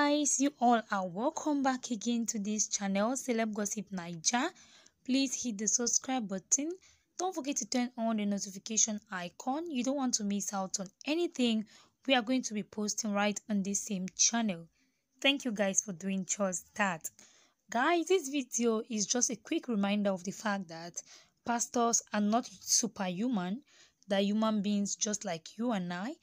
guys you all are welcome back again to this channel celeb gossip naija. Please hit the subscribe button. Don't forget to turn on the notification icon. You don't want to miss out on anything we are going to be posting right on this same channel. Thank you guys for doing just that. Guys this video is just a quick reminder of the fact that pastors are not superhuman. They're human beings just like you and i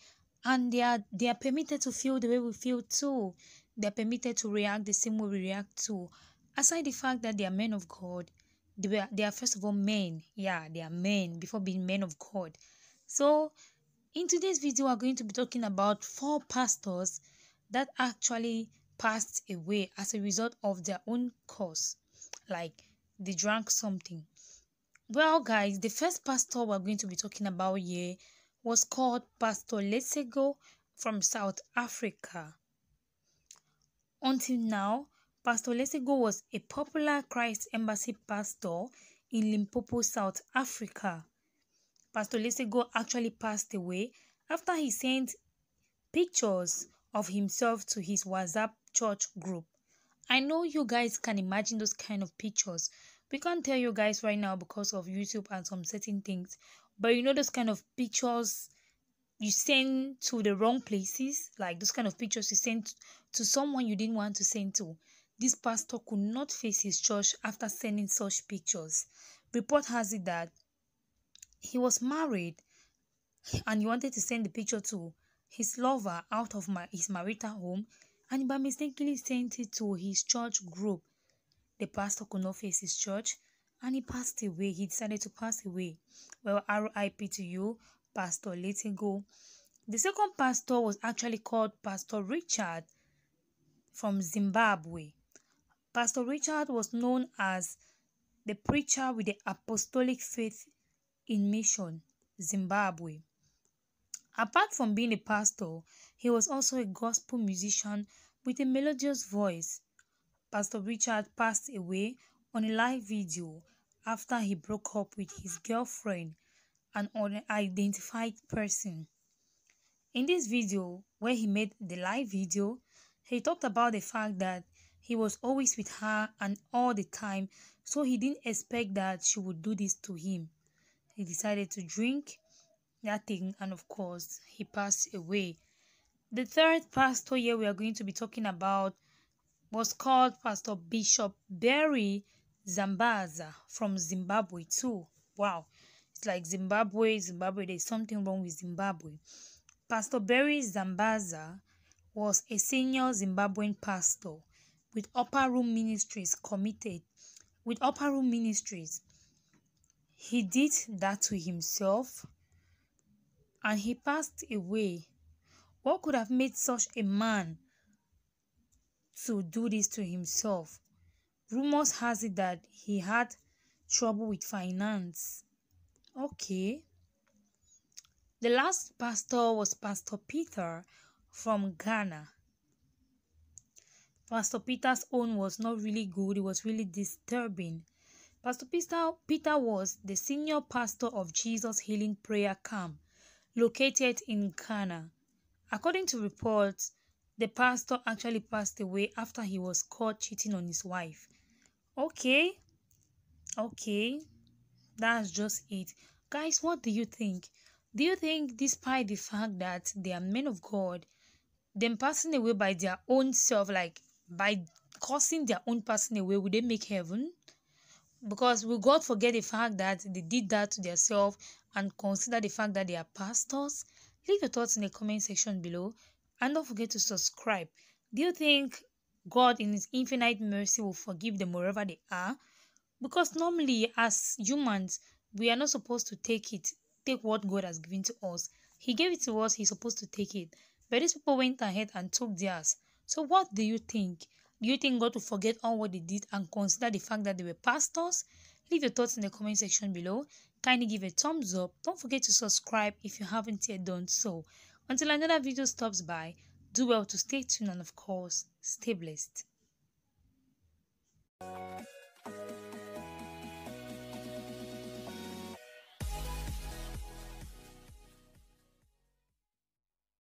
and they are they are permitted to feel the way we feel too they're permitted to react the same way we react to. Aside the fact that they are men of god they are, they are first of all men. Yeah they are men before being men of god. So in today's video we're going to be talking about four pastors that actually passed away as a result of their own cause like they drank something. Well guys the first pastor we're going to be talking about here was called Pastor Lesego from South Africa. Until now, Pastor Lesego was a popular Christ Embassy pastor in Limpopo, South Africa. Pastor Lesego actually passed away after he sent pictures of himself to his WhatsApp church group. I know you guys can imagine those kind of pictures. We can't tell you guys right now because of YouTube and some certain things, but you know those kind of pictures you send to the wrong places like those kind of pictures you send to someone you didn't want to send to this pastor could not face his church after sending such pictures report has it that he was married and he wanted to send the picture to his lover out of my, his marital home and by mistakenly sent it to his church group the pastor could not face his church and he passed away. He decided to pass away. Well, RIP to you, Pastor Lesego. The second pastor was actually called Pastor Richard from Zimbabwe. Pastor Richard was known as the preacher with the apostolic faith in mission, Zimbabwe. Apart from being a pastor, he was also a gospel musician with a melodious voice. Pastor Richard passed away on a live video after he broke up with his girlfriend, an unidentified person. In this video, where he made the live video, he talked about the fact that he was always with her and all the time, so he didn't expect that she would do this to him. He decided to drink that thing, and of course, he passed away. The third pastor here we are going to be talking about was called Pastor Bishop Barry Zambaza from Zimbabwe too. Wow. Like Zimbabwe, Zimbabwe, there's something wrong with Zimbabwe. Pastor Barry Zambaza was a senior Zimbabwean pastor with Upper Room Ministries committed with Upper Room Ministries. He did that to himself and he passed away. What could have made such a man to do this to himself? Rumors has it that he had trouble with finance. Okay. The last pastor was Pastor Peter from Ghana. Pastor Peter's own was not really good, it was really disturbing. Pastor Peter, Peter was the senior pastor of Jesus Healing Prayer Camp located in Ghana. According to reports, the pastor actually passed away after he was caught cheating on his wife. Okay, okay, that's just it. Guys, what do you think? Do you think, despite the fact that they are men of God, them passing away by their own self, like by causing their own passing away, would they make heaven? Because will God forget the fact that they did that to themselves and consider the fact that they are pastors? Leave your thoughts in the comment section below and don't forget to subscribe. Do you think God, in His infinite mercy, will forgive them wherever they are? Because normally, as humans, we are not supposed to take it, take what God has given to us. He gave it to us, He's supposed to take it. But these people went ahead and took theirs. So, what do you think? Do you think God will forget all what they did and consider the fact that they were pastors? Leave your thoughts in the comment section below. Kindly give a thumbs up. Don't forget to subscribe if you haven't yet done so. Until another video stops by, do well to stay tuned and of course, stay blessed.